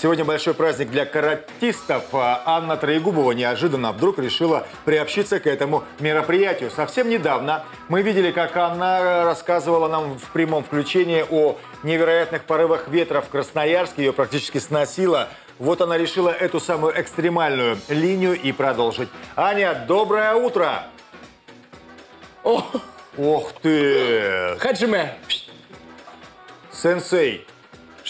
Сегодня большой праздник для каратистов. А Анна Троегубова неожиданно вдруг решила приобщиться к этому мероприятию. Совсем недавно мы видели, как Анна рассказывала нам в прямом включении о невероятных порывах ветра в Красноярске. Ее практически сносило. Вот она решила эту самую экстремальную линию и продолжить. Аня, доброе утро! О, Ох ты! Хаджиме! Сенсей,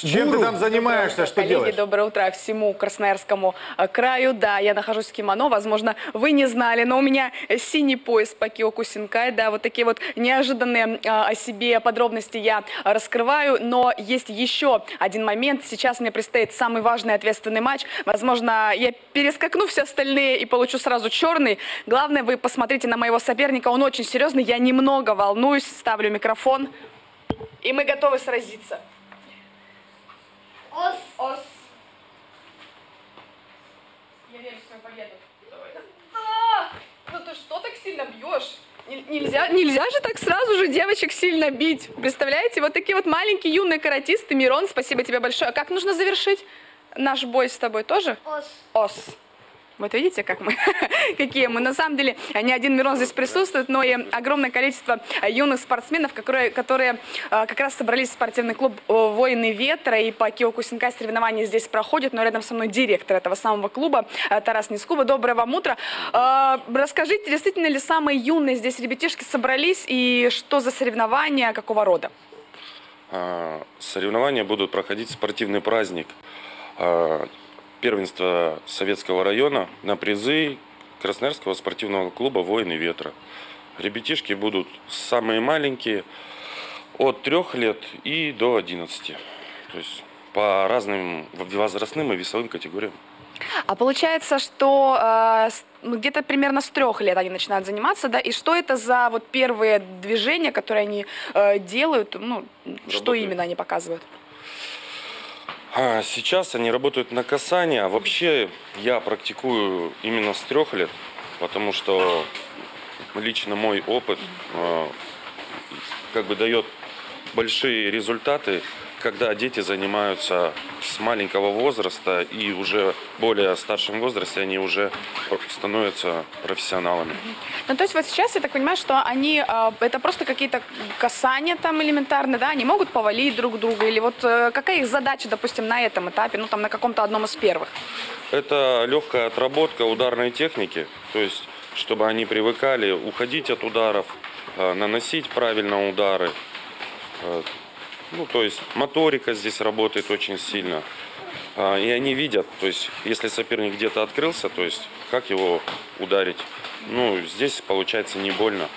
чем ты Гуру. там занимаешься, что Коллеги, делаешь? доброе утро всему Красноярскому э, краю. Да, я нахожусь в кимоно, возможно, вы не знали, но у меня синий пояс по Киокусинкай. Да, вот такие вот неожиданные э, о себе подробности я раскрываю. Но есть еще один момент. Сейчас мне предстоит самый важный ответственный матч. Возможно, я перескакну все остальные и получу сразу черный. Главное, вы посмотрите на моего соперника. Он очень серьезный. Я немного волнуюсь. Ставлю микрофон. И мы готовы сразиться. Ос. Ос. Я верю в свою победу. А! Ну ты что так сильно бьешь? Нель- Нельзя, нельзя же так сразу же девочек сильно бить. Представляете, вот такие вот маленькие юные каратисты. Мирон, спасибо тебе большое. А как нужно завершить наш бой с тобой тоже? Ос. Ос. Вот видите, как мы, какие мы. На самом деле, не один Мирон здесь присутствует, но и огромное количество э, юных спортсменов, которые, которые э, как раз собрались в спортивный клуб э, «Воины ветра», и по Киокусинкай соревнования здесь проходят, но рядом со мной директор этого самого клуба Тарас Нескуба. Доброе вам утро. Расскажите, действительно ли самые юные здесь ребятишки собрались, и что за соревнования, какого рода? Соревнования будут проходить спортивный праздник первенства Советского района на призы Красноярского спортивного клуба «Воины ветра». Ребятишки будут самые маленькие, от трех лет и до 11. То есть по разным возрастным и весовым категориям. А получается, что э, ну, где-то примерно с трех лет они начинают заниматься, да? И что это за вот первые движения, которые они э, делают? Ну, что Работают. именно они показывают? А сейчас они работают на касание, а вообще я практикую именно с трех лет, потому что лично мой опыт э, как бы дает большие результаты, когда дети занимаются с маленького возраста и уже более старшем возрасте они уже становятся профессионалами. Ну, то есть вот сейчас я так понимаю, что они, э, это просто какие-то касания там элементарные, да? Они могут повалить друг друга? Или вот э, какая их задача, допустим, на этом этапе, ну, там, на каком-то одном из первых? Это легкая отработка ударной техники, то есть чтобы они привыкали уходить от ударов, э, наносить правильно удары. Ну, то есть моторика здесь работает очень сильно. А, И они видят, то есть если соперник где-то открылся, то есть как его ударить. Ну, здесь получается не больно,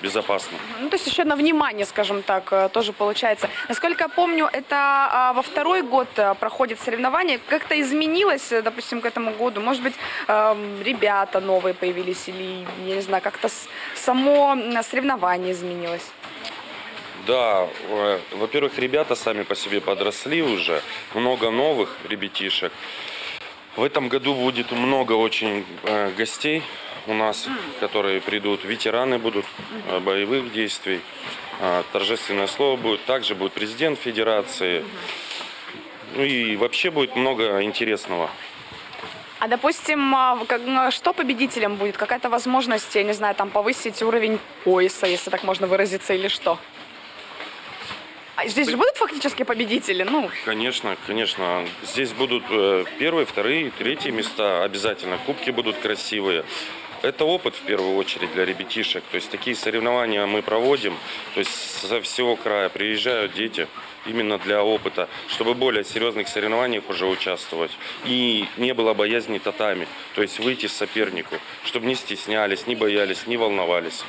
безопасно. Ну, то есть еще на внимание, скажем так, э, тоже получается. Насколько я помню, это а, во второй год э, проходит соревнование. Как-то изменилось, э, допустим, к этому году? Может быть, эм, ребята новые появились или, я не знаю, как-то само соревнование изменилось? Да, э, во-первых, ребята сами по себе подросли уже, много новых ребятишек. В этом году будет много очень э, гостей у нас, которые придут, ветераны будут э, боевых действий, торжественное слово будет, также будет президент федерации. Ну и вообще будет много интересного. А, допустим, а, как- м, что победителям будет? Какая-то возможность, я не знаю, там повысить уровень пояса, если так можно выразиться, или что? А здесь же будут фактически победители? Ну, Конечно, конечно. Здесь будут э, первые, вторые, третьи места обязательно. Кубки будут красивые. Это опыт в первую очередь для ребятишек. То есть такие соревнования мы проводим. То есть со всего края приезжают дети именно для опыта, чтобы в более серьезных соревнованиях уже участвовать. И не было боязни татами. То есть выйти с сопернику, чтобы не стеснялись, не боялись, не волновались.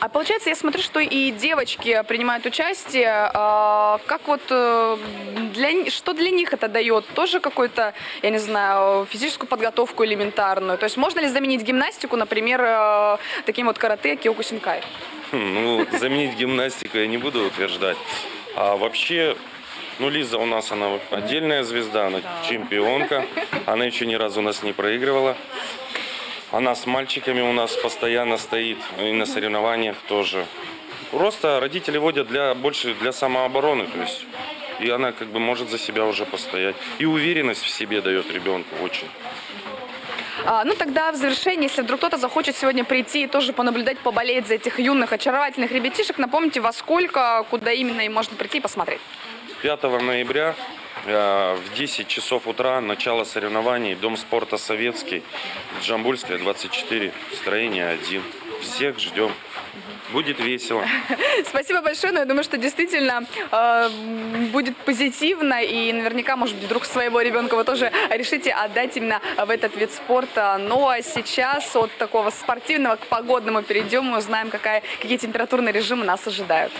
А получается, я смотрю, что и девочки принимают участие. А, Как вот э, для что для них это дает? Тоже какую-то, я не знаю, физическую подготовку элементарную? То есть можно ли заменить гимнастику, например, э, таким вот карате киокусинкай? Хм, Ну, заменить гимнастику я не буду утверждать. А вообще, ну, Лиза у нас, она отдельная звезда, она чемпионка. Она еще ни разу у нас не проигрывала. Она с мальчиками у нас постоянно стоит, и на соревнованиях тоже. Просто родители водят для, больше для самообороны, то есть и она как бы может за себя уже постоять. И уверенность в себе дает ребенку очень. А, ну тогда в завершении, если вдруг кто-то захочет сегодня прийти и тоже понаблюдать, поболеть за этих юных, очаровательных ребятишек, напомните, во сколько, куда именно им можно прийти и посмотреть. 5 ноября э, в 10 часов утра начало соревнований. Дом спорта Советский, Джамбульская, 24, строение 1. Всех ждем. Будет весело. Спасибо большое, но я думаю, что действительно э, будет позитивно и наверняка, может быть, вдруг своего ребенка вы тоже решите отдать именно в этот вид спорта. Ну а сейчас от такого спортивного к погодному перейдем и узнаем, какая, какие температурные режимы нас ожидают.